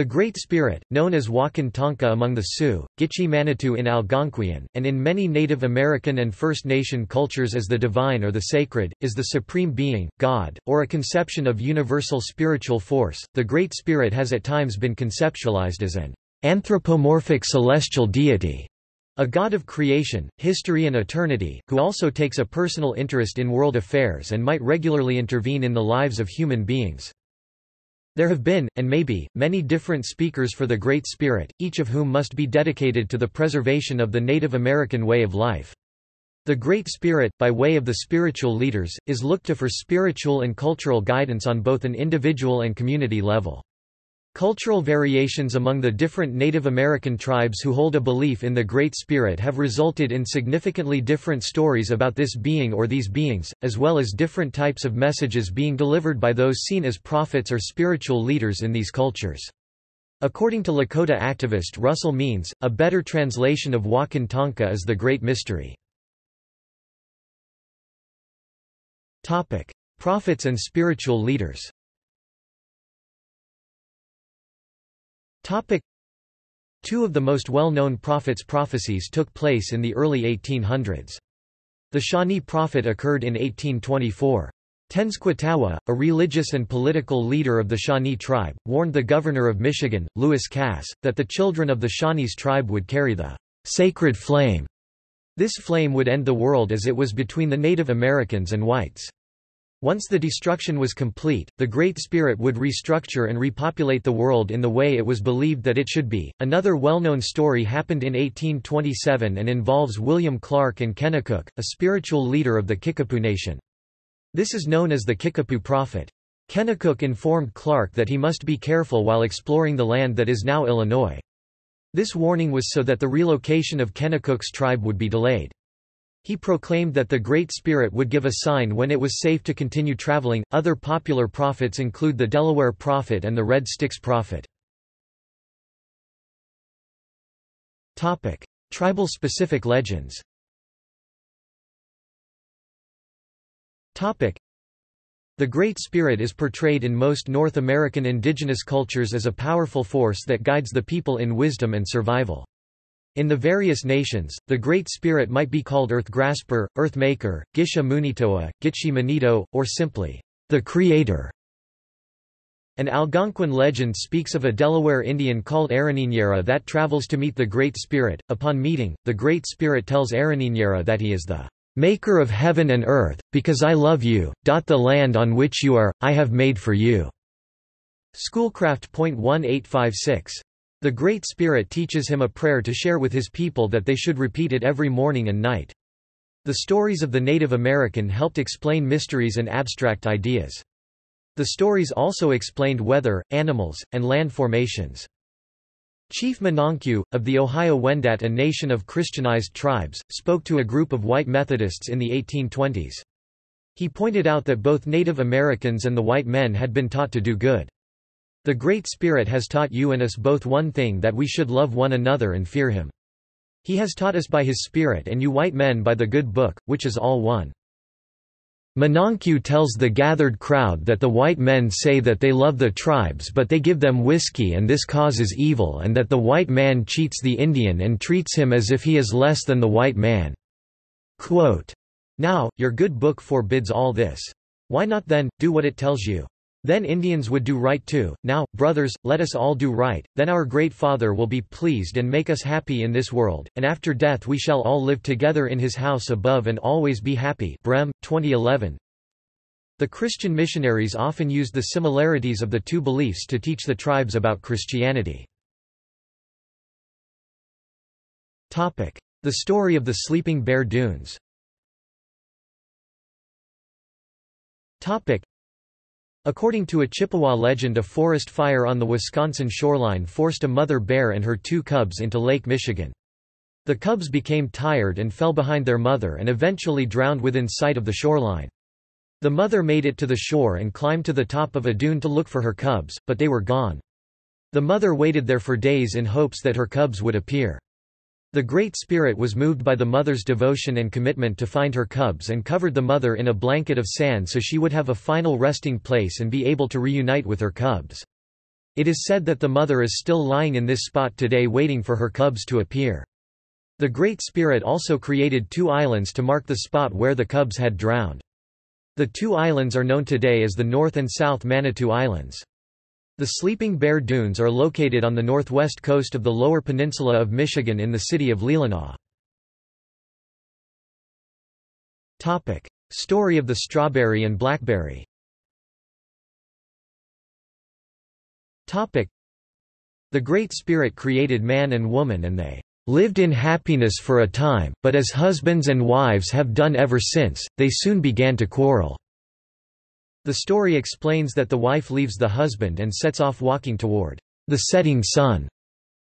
The Great Spirit, known as Wakan Tanka among the Sioux, Gitche Manitou in Algonquian, and in many Native American and First Nation cultures as the divine or the sacred, is the supreme being, God, or a conception of universal spiritual force. The Great Spirit has at times been conceptualized as an anthropomorphic celestial deity, a god of creation, history and eternity, who also takes a personal interest in world affairs and might regularly intervene in the lives of human beings. There have been, and may be, many different speakers for the Great Spirit, each of whom must be dedicated to the preservation of the Native American way of life. The Great Spirit, by way of the spiritual leaders, is looked to for spiritual and cultural guidance on both an individual and community level. Cultural variations among the different Native American tribes who hold a belief in the Great Spirit have resulted in significantly different stories about this being or these beings, as well as different types of messages being delivered by those seen as prophets or spiritual leaders in these cultures. According to Lakota activist Russell Means, a better translation of Wakan Tanka is the Great Mystery. Prophets and spiritual leaders Two of the most well-known prophets' prophecies took place in the early 1800s. The Shawnee prophet occurred in 1824. Tenskwatawa, a religious and political leader of the Shawnee tribe, warned the governor of Michigan, Lewis Cass, that the children of the Shawnees tribe would carry the sacred flame. This flame would end the world as it was between the Native Americans and whites. Once the destruction was complete, the Great Spirit would restructure and repopulate the world in the way it was believed that it should be. Another well known story happened in 1827 and involves William Clark and Kennekuk, a spiritual leader of the Kickapoo Nation. This is known as the Kickapoo Prophet. Kennekuk informed Clark that he must be careful while exploring the land that is now Illinois. This warning was so that the relocation of Kennekuk's tribe would be delayed. He proclaimed that the Great Spirit would give a sign when it was safe to continue traveling. Other popular prophets include the Delaware Prophet and the Red Sticks Prophet. Topic: Tribal specific legends. Topic: The Great Spirit is portrayed in most North American indigenous cultures as a powerful force that guides the people in wisdom and survival. In the various nations, the Great Spirit might be called Earth Grasper, Earth Maker, Gisha Munitoa, Gitshi Manito, or simply, the Creator. An Algonquin legend speaks of a Delaware Indian called Araninera that travels to meet the Great Spirit. Upon meeting, the Great Spirit tells Araninera that he is the maker of heaven and earth, because I love you, dot the land on which you are, I have made for you. Schoolcraft.1856 the Great Spirit teaches him a prayer to share with his people that they should repeat it every morning and night. The stories of the Native American helped explain mysteries and abstract ideas. The stories also explained weather, animals, and land formations. Chief Mononcue, of the Ohio Wendat a nation of Christianized tribes, spoke to a group of white Methodists in the 1820s. He pointed out that both Native Americans and the white men had been taught to do good. The Great Spirit has taught you and us both one thing that we should love one another and fear him. He has taught us by his Spirit and you white men by the good book, which is all one. Mononcue tells the gathered crowd that the white men say that they love the tribes but they give them whiskey and this causes evil and that the white man cheats the Indian and treats him as if he is less than the white man. Quote, now, your good book forbids all this. Why not then, do what it tells you? Then Indians would do right too. Now, brothers, let us all do right, then our great Father will be pleased and make us happy in this world, and after death we shall all live together in his house above and always be happy Brehm, 2011. The Christian missionaries often used the similarities of the two beliefs to teach the tribes about Christianity. Topic: The story of the Sleeping Bear Dunes According to a Chippewa legend a forest fire on the Wisconsin shoreline forced a mother bear and her two cubs into Lake Michigan. The cubs became tired and fell behind their mother and eventually drowned within sight of the shoreline. The mother made it to the shore and climbed to the top of a dune to look for her cubs, but they were gone. The mother waited there for days in hopes that her cubs would appear. The Great Spirit was moved by the mother's devotion and commitment to find her cubs and covered the mother in a blanket of sand so she would have a final resting place and be able to reunite with her cubs. It is said that the mother is still lying in this spot today waiting for her cubs to appear. The Great Spirit also created two islands to mark the spot where the cubs had drowned. The two islands are known today as the North and South Manitou Islands. The Sleeping Bear Dunes are located on the northwest coast of the Lower Peninsula of Michigan in the city of Leelanau. Story of the strawberry and blackberry The Great Spirit created man and woman and they lived in happiness for a time, but as husbands and wives have done ever since, they soon began to quarrel." The story explains that the wife leaves the husband and sets off walking toward the setting sun.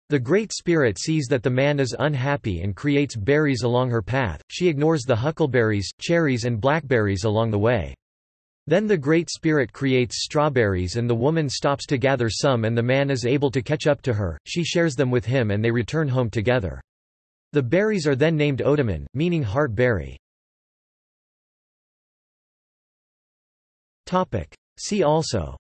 The Great Spirit sees that the man is unhappy and creates berries along her path, she ignores the huckleberries, cherries and blackberries along the way. Then the Great Spirit creates strawberries and the woman stops to gather some and the man is able to catch up to her, she shares them with him and they return home together. The berries are then named Odaman, meaning heart berry. See also.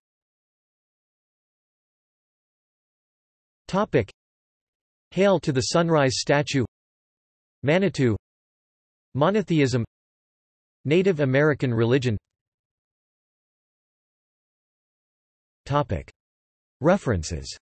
Hail to the Sunrise Statue. Manitou. Monotheism. Native American religion. References